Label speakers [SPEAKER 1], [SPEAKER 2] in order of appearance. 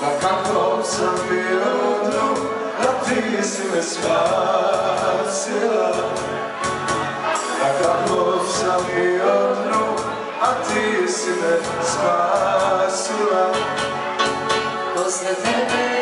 [SPEAKER 1] da kakvom sam bio dnu, a ti si me spasila. Na kakvom sam bio dnu, a ti si me spasila.
[SPEAKER 2] Posle tebe